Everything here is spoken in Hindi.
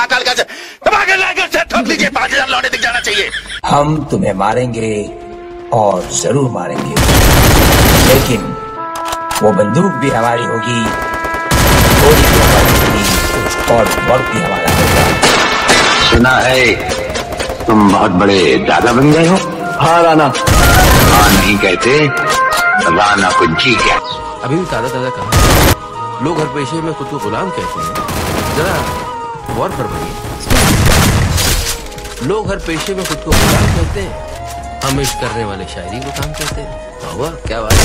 दबा के लाकर से ठोक लीजिए पाँच हज़ार लौटे दिख जाना चाहिए। हम तुम्हें मारेंगे और ज़रूर मारेंगे। लेकिन वो बंदूक भी हमारी होगी गोली भी हमारी होगी और वक्त भी हमारा होगा। सुना है तुम बहुत बड़े दादा बन गए हो। हाँ राना हाँ नहीं कहते राना को जी क्या अभी भी ताज़ा ताज़ा कहा लोग हर पेशे में खुद को गुलाम कहते हैं। जरा गौर फरमाइए लोग हर पेशे में खुद को गुलाम करते हैं। हम इश्क करने वाले शायरी को काम करते हैं। क्या बात